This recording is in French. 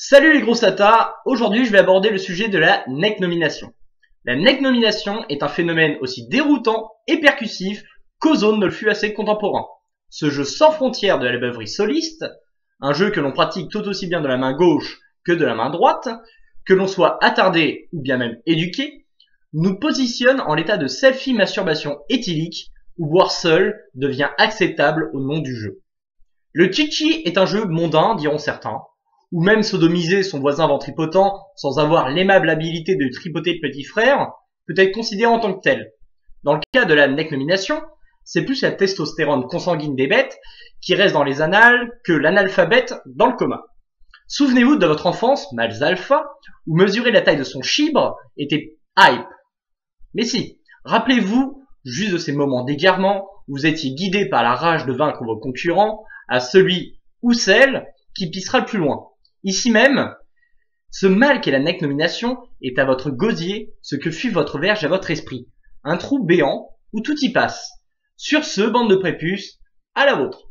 Salut les gros satas, aujourd'hui je vais aborder le sujet de la neck nomination. La neck nomination est un phénomène aussi déroutant et percussif qu'Ozone ne le fut assez contemporain. Ce jeu sans frontières de la beuverie soliste, un jeu que l'on pratique tout aussi bien de la main gauche que de la main droite, que l'on soit attardé ou bien même éduqué, nous positionne en l'état de selfie masturbation éthylique où boire seul devient acceptable au nom du jeu. Le chichi est un jeu mondain, diront certains, ou même sodomiser son voisin ventripotent sans avoir l'aimable habilité de tripoter le petit frère, peut être considéré en tant que tel. Dans le cas de la neck nomination, c'est plus la testostérone consanguine des bêtes qui reste dans les annales que l'analphabète dans le coma. Souvenez-vous de votre enfance, mâles alpha, où mesurer la taille de son chibre était hype. Mais si, rappelez-vous juste de ces moments d'égarement où vous étiez guidé par la rage de vaincre vos concurrents à celui ou celle qui pissera le plus loin. Ici même, ce mal qu'est la neck nomination est à votre gosier ce que fut votre verge à votre esprit. Un trou béant où tout y passe. Sur ce, bande de prépuces, à la vôtre.